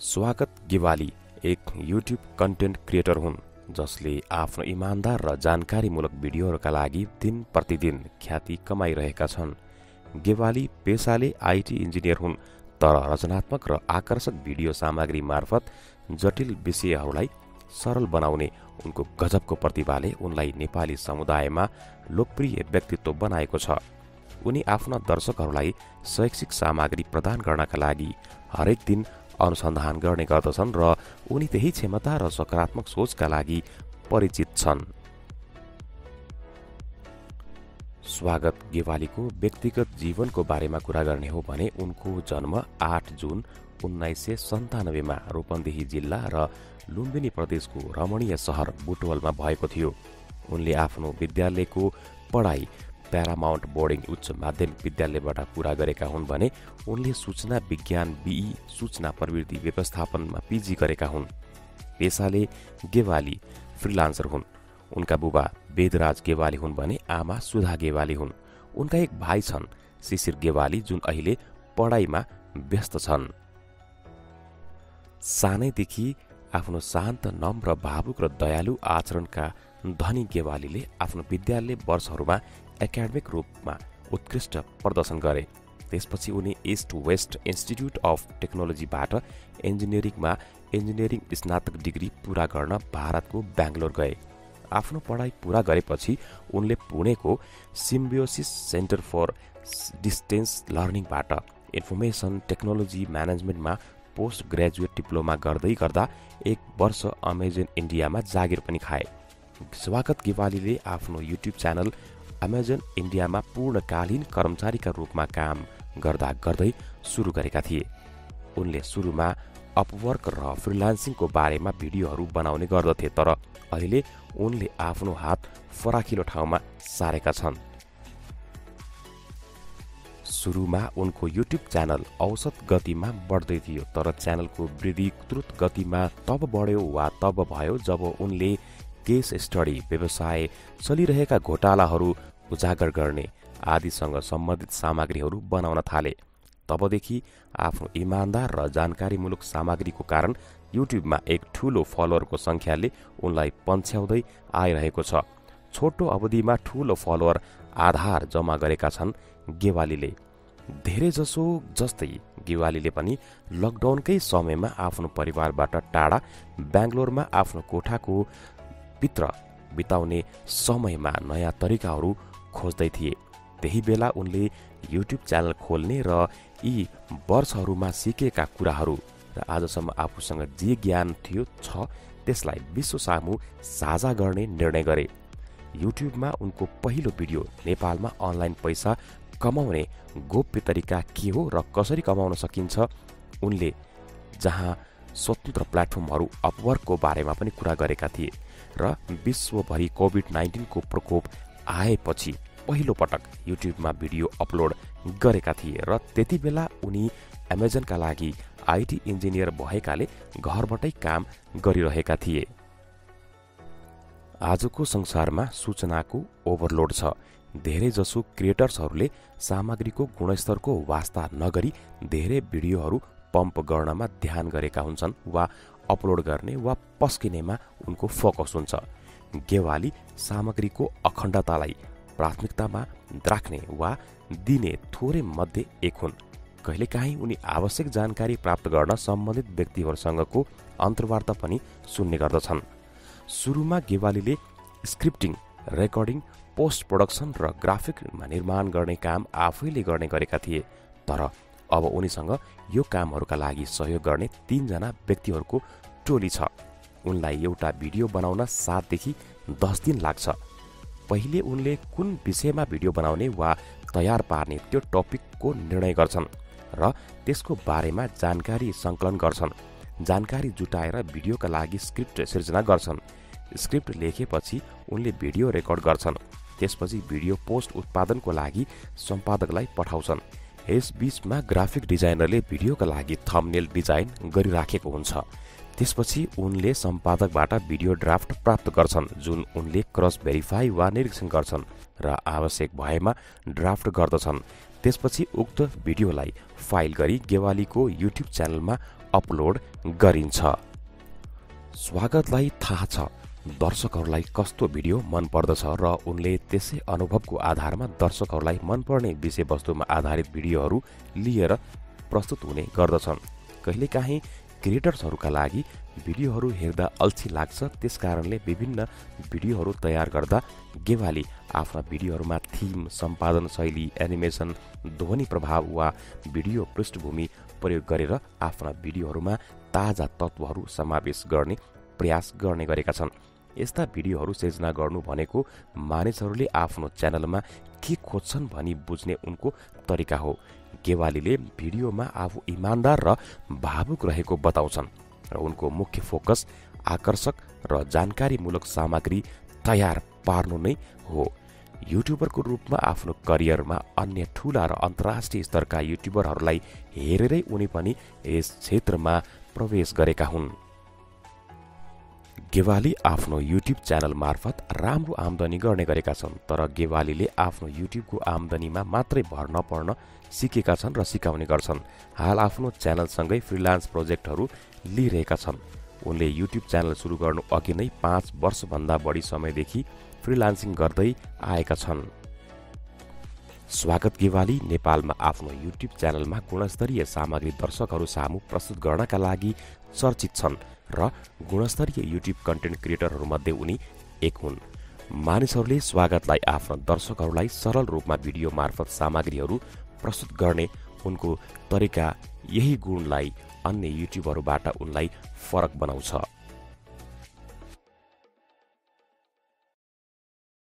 स्वागत गेवाली एक YouTube content creator हुन् जसले आफ्नो इमान्दार र जानकारीमूलक भिडियोहरूका लागि दिन प्रतिदिन ख्याति कमाइरहेका छन्। गेवाली पेसाले आइटी इन्जिनियर हुन् तर रचनात्मक र आकर्षक भिडियो सामग्री मार्फत जटिल विषयहरूलाई सरल बनाउने उनको गजबको प्रतिभाले उनलाई नेपाली समुदायमा लोकप्रिय व्यक्तित्व बनाएको छ। उनी आफ्ना दर्शकहरूलाई शैक्षिक सामग्री प्रदान गर्नका लागि हरेक दिन अनुसन्धान गर्ने गर्दछन् र उनी त्यही क्षमता र सकारात्मक सोचका लागि परिचित छन्। स्वागत गेवालीको व्यक्तिगत जीवनको बारेमा कुरा गर्ने हो भने उनको जन्म आठ जुन उन्नाइस सय सन्तानब्बेमा रूपन्देही जिल्ला र लुम्बिनी प्रदेशको रमणीय सहर बुटवलमा भएको थियो। उनले आफ्नो विद्यालयको पढाइ प्यारामाउन्ट बोर्डिङ उच्च माध्यमिक विद्यालयबाट पुरा गरेका हुन् भने उनले सूचना विज्ञान बिई सूचना प्रविधि व्यवस्थापनमा पिजी गरेका हुन्। पेसाले गेवाली फ्रिलान्सर हुन्। उनका बुबा वेदराज गेवाली हुन् भने आमा सुधा गेवाली हुन्। उनका एक भाइ छन् शिशिर गेवाली जुन अहिले पढाइमा व्यस्त छन्। सानैदेखि आफ्नो शान्त नम्र भावुक र दयालु आचरणका धनी गेवालीले आफ्नो विद्यालय वर्षहरूमा एकाडेमिक रूपमा उत्कृष्ट प्रदर्शन गरे। त्यसपछि उनी इस्ट वेस्ट इन्स्टिच्युट अफ टेक्नोलोजीबाट इन्जिनियरिङमा इन्जिनियरिङ स्नातक डिग्री पुरा गर्न भारतको ब्याङ्गलोर गए। आफ्नो पढाइ पुरा गरेपछि उनले पुणेको सिम्बियोसिस सेन्टर फर डिस्टेन्स लर्निङबाट इन्फर्मेसन टेक्नोलोजी म्यानेजमेन्टमा पोस्ट ग्रेजुएट डिप्लोमा गर्दै गर्दा एक वर्ष अमेजन इन्डियामा जागिर पनि खाए। स्वागत गिवालीले आफ्नो युट्युब च्यानल अमेजन इन्डियामा पूर्णकालीन कर्मचारीका रूपमा काम गर्दा गर्दै सुरु गरेका थिए। उनले सुरुमा अपवर्क र फ्रिलान्सिङको बारेमा भिडियोहरू बनाउने गर्दथे तर अहिले उनले आफ्नो हात फराकिलो ठाउँमा सारेका छन्। सुरुमा उनको युट्युब च्यानल औसत गतिमा बढ्दै थियो तर च्यानलको वृद्धि द्रुत गतिमा तब बढ्यो वा तब भयो जब उनले केस स्टडी व्यवसाय चलिरहेका घोटालाहरू उजागर गर्ने आदिसँग सम्बन्धित सामग्रीहरू बनाउन थाले। तबदेखि आफ्नो इमान्दार र जानकारीमूलक सामग्रीको कारण युट्युबमा एक ठूलो फलोवरको सङ्ख्याले उनलाई पन्छ्याउँदै आइरहेको छ। छोटो अवधिमा ठूलो फलोवर आधार जम्मा गरेका छन् गेवालीले। धेरैजसो जस्तै गेवालीले पनि लकडाउनकै समयमा आफ्नो परिवारबाट टाढा बेङ्गलोरमा आफ्नो कोठाको भित्र बिताउने समयमा नयाँ तरिकाहरू खोज्दै थिए। त्यही बेला उनले युट्युब च्यानल खोल्ने र यी वर्षहरूमा सिकेका कुराहरू र आजसम्म आफूसँग जे ज्ञान थियो छ त्यसलाई विश्व सामु साझा गर्ने निर्णय गरे। युट्युबमा उनको पहिलो भिडियो नेपालमा अनलाइन पैसा कमाउने गोप्य तरिका के हो र कसरी कमाउन सकिन्छ? उनले जहाँ स्वतन्त्र प्लेटफर्महरू अपवर्कको बारेमा पनि कुरा गरेका थिए र विश्वभरि कोभिड नाइन्टिनको प्रकोप आएपछि पहिलो पटक युट्युबमा भिडियो अपलोड गरेका थिए र त्यति बेला उनी एमाजोनका लागि आइटी इन्जिनियर भएकाले घरबाटै काम गरिरहेका थिए। आजको संसारमा सूचनाको ओभरलोड छ। धेरैजसो क्रिएटर्सहरूले सामग्रीको गुणस्तरको वास्ता नगरी धेरै भिडियोहरू पम्प गर्नमा ध्यान गरेका हुन्छन् वा अपलोड गर्ने वा पस्किनेमा उनको फोकस हुन्छ। गेवाली सामग्रीको अखण्डतालाई प्राथमिकतामा राख्ने वा दिने थोरै मध्ये एक हुन्। कहिलेकाहीँ उनी आवश्यक जानकारी प्राप्त गर्न सम्बन्धित व्यक्तिहरूसँगको अन्तर्वार्ता पनि सुन्ने गर्दछन्। सुरुमा गेवालीले स्क्रिप्टिङ रेकर्डिङ पोस्ट प्रोडक्सन र ग्राफिक निर्माण गर्ने काम आफैले गर्ने गरेका थिए तर अब उनीसँग यो कामहरूका लागि सहयोग गर्ने तीनजना व्यक्तिहरूको टोली छ। उनलाई एउटा भिडियो बनाउन सातदेखि दस दिन लाग्छ। पहिले उनले कुन विषयमा भिडियो बनाउने वा तयार पार्ने त्यो टपिकको निर्णय गर्छन् र त्यसको बारेमा जानकारी सङ्कलन गर्छन्। जानकारी जुटाएर भिडियोका लागि स्क्रिप्ट सिर्जना गर्छन्। स्क्रिप्ट लेखेपछि उनले भिडियो रेकर्ड गर्छन्। त्यसपछि भिडियो पोस्ट उत्पादनको लागि सम्पादकलाई पठाउँछन्। यस बीचमा ग्राफिक डिजाइनरले भिडियोका लागि थम्नेल डिजाइन गरिराखेको हुन्छ। त्यसपछि उनले सम्पादकबाट भिडियो ड्राफ्ट प्राप्त गर्छन् जुन उनले क्रस भेरिफाई वा निरीक्षण गर्छन् र आवश्यक भएमा ड्राफ्ट गर्दछन्। त्यसपछि उक्त भिडियोलाई फाइल गरी गेवालीको युट्युब च्यानलमा अपलोड गरिन्छ। स्वागतलाई थाहा छ। दर्शकहरूलाई कस्तो भिडियो मन पर्दछ र उनले त्यसै अनुभवको आधारमा दर्शकहरूलाई मनपर्ने विषयवस्तुमा आधारित भिडियोहरू लिएर प्रस्तुत हुने गर्दछन्। कहिलेकाहीँ क्रिएटर्सहरूका लागि भिडियोहरू हेर्दा अल्छी लाग्छ त्यस कारणले विभिन्न भिडियोहरू तयार गर्दा गेवाली आफ्ना भिडियोहरूमा थिम सम्पादन शैली एनिमेसन ध्वनि प्रभाव वा भिडियो पृष्ठभूमि प्रयोग गरेर आफ्ना भिडियोहरूमा ताजा तत्त्वहरू समावेश गर्ने प्रयास गर्ने गरेका छन्। यस्ता भिडियोहरू सिर्जना गर्नु भनेको मानिसहरूले आफ्नो च्यानलमा के खोज्छन् भनी बुझ्ने उनको तरिका हो। गेवालीले भिडियोमा आफू इमान्दार र भावुक रहेको बताउँछन् र उनको मुख्य फोकस आकर्षक र जानकारीमूलक सामग्री तयार पार्नु नै हो। युट्युबरको रूपमा आफ्नो करियरमा अन्य ठूला र अन्तर्राष्ट्रिय स्तरका युट्युबरहरूलाई हेरेरै उनी पनि यस क्षेत्रमा प्रवेश गरेका हुन्। गेवाली आफ्नो युट्युब च्यानल मार्फत राम्रो आमदनी गर्ने गरेका छन् तर गेवालीले आफ्नो युट्युबको आमदनीमा मात्रै भर नपर्न सिकेका छन् र सिकाउने गर्छन्। हाल आफ्नो च्यानलसँगै फ्रिलान्स प्रोजेक्टहरू लिइरहेका छन्। उनले युट्युब च्यानल सुरु गर्नु अघि नै पाँच वर्षभन्दा बढी समयदेखि फ्रिलान्सिङ गर्दै आएका छन्। स्वागत गेवाली नेपालमा आफ्नो युट्युब च्यानलमा गुणस्तरीय सामग्री दर्शकहरू सामु प्रस्तुत गर्नका लागि चर्चित छन् र गुणस्तरीय युट्युब कन्टेन्ट क्रिएटरहरूमध्ये उनी एक हुन्। मानिसहरूले स्वागतलाई आफ्ना दर्शकहरूलाई सरल रूपमा भिडियो मार्फत सामग्रीहरू प्रस्तुत गर्ने उनको तरिका यही गुणलाई अन्य युट्युबहरूबाट उनलाई फरक बनाउँछ।